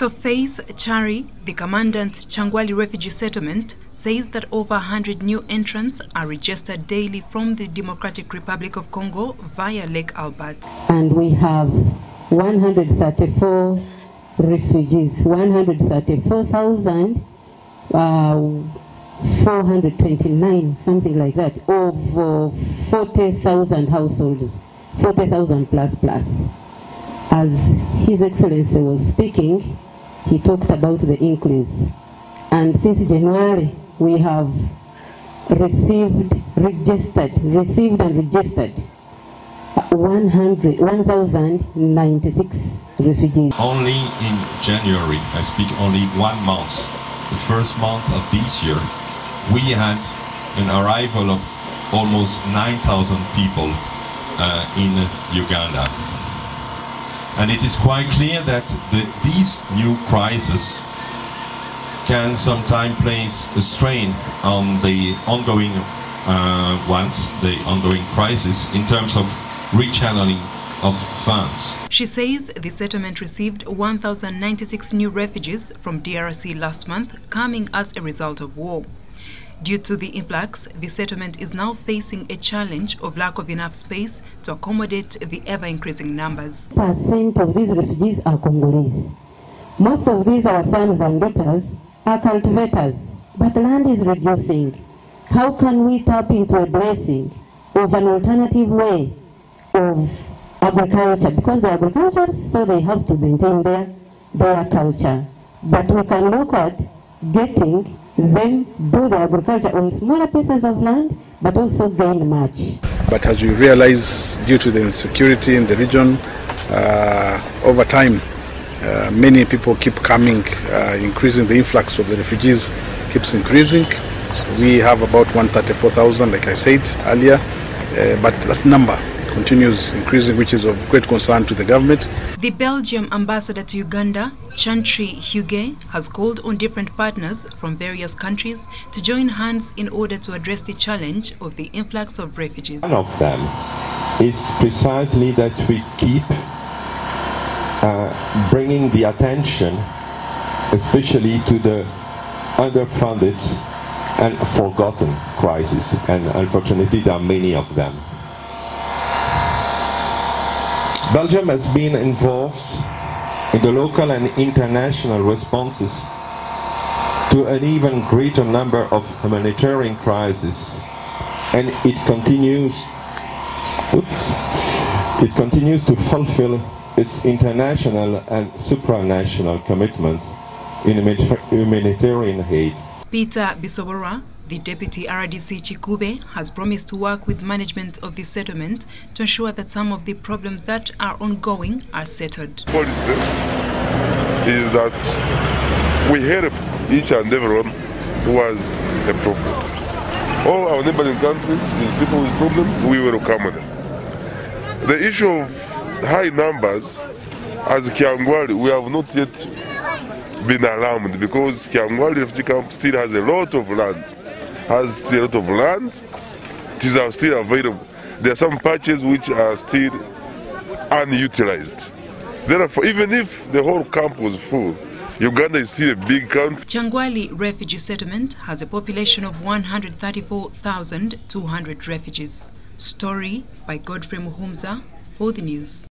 Dr. Faith Chari, the commandant Kyangwali Refugee Settlement, says that over 100 new entrants are registered daily from the Democratic Republic of Congo via Lake Albert. And we have 134 refugees, 134,000. Uh, 429, something like that, of uh, 40,000 households, 40,000 plus plus. As His Excellency was speaking, he talked about the increase. And since January, we have received, registered, received and registered 100, 1,096 refugees. Only in January, I speak only one month, the first month of this year, we had an arrival of almost 9,000 people uh, in Uganda. And it is quite clear that the, these new crises can sometimes place a strain on the ongoing uh, ones, the ongoing crisis, in terms of rechanneling of funds. She says the settlement received 1,096 new refugees from DRC last month, coming as a result of war. Due to the influx, the settlement is now facing a challenge of lack of enough space to accommodate the ever-increasing numbers. Percent of these refugees are Congolese. Most of these, our sons and daughters, are cultivators, but land is reducing. How can we tap into a blessing of an alternative way of agriculture? Because they're agriculturists, so they have to maintain their, their culture. But we can look at getting them do the agriculture on smaller pieces of land, but also gain much. But as we realize, due to the insecurity in the region, uh, over time, uh, many people keep coming, uh, increasing the influx of the refugees keeps increasing. We have about 134,000, like I said earlier, uh, but that number continues increasing, which is of great concern to the government. The Belgium ambassador to Uganda, Chantry Huguet, has called on different partners from various countries to join hands in order to address the challenge of the influx of refugees. One of them is precisely that we keep uh, bringing the attention, especially to the underfunded and forgotten crises, and unfortunately there are many of them. Belgium has been involved in the local and international responses to an even greater number of humanitarian crises and it continues oops, it continues to fulfill its international and supranational commitments in humanitarian aid. Peter Bisobora the deputy RDC Kikuube has promised to work with management of the settlement to ensure that some of the problems that are ongoing are settled. Policy is that we help each and everyone who has a problem. All our neighboring countries, with people with problems, we will welcome them. The issue of high numbers, as Kyangwali, we have not yet been alarmed because Kyangwali refugee camp still has a lot of land has still a lot of land. These are still available. There are some patches which are still unutilized. Therefore, even if the whole camp was full, Uganda is still a big country. Changwali refugee settlement has a population of 134,200 refugees. Story by Godfrey Muhumza for the news.